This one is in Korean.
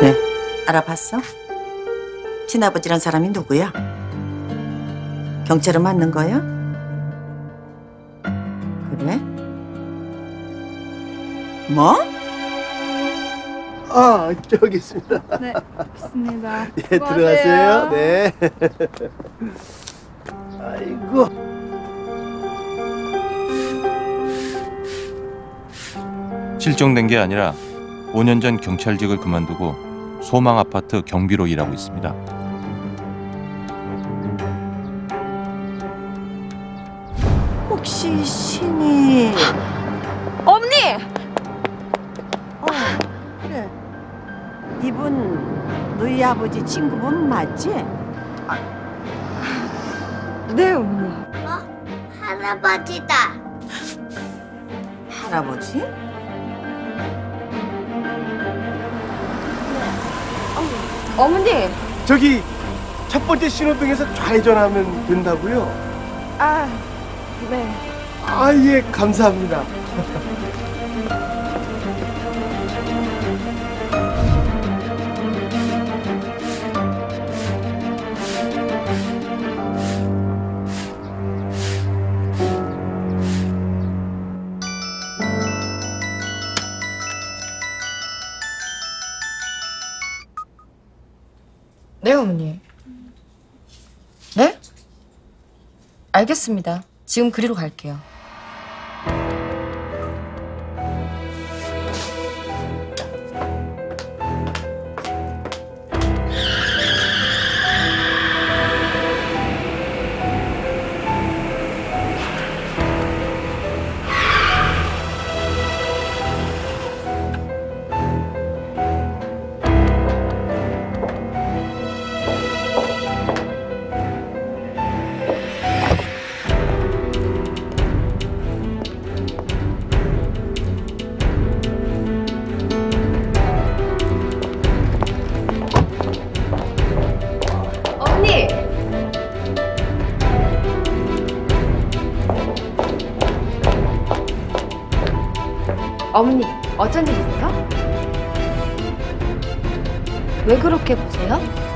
네. 알아봤어? 친아버지란 사람이 누구야? 경찰은 맞는 거야? 그래? 뭐? 아, 저기 있습니다. 네, 있습니다. 예, 들어가세요. 네. 아이고. 실종된 게 아니라 5년 전 경찰직을 그만두고 소망 아파트 경비로 일하고 있습니다. 혹시 신이 엄니! 어 그래 이분 너희 아버지 친구분 맞지? 네, 엄니. 할아버지다. 할아버지? 어머니! 저기 첫 번째 신호등에서 좌회전하면 된다고요? 아, 네. 아, 예, 감사합니다. 네, 어머니. 네? 알겠습니다. 지금 그리로 갈게요. 어머니, 어쩐 일이세요? 왜 그렇게 보세요?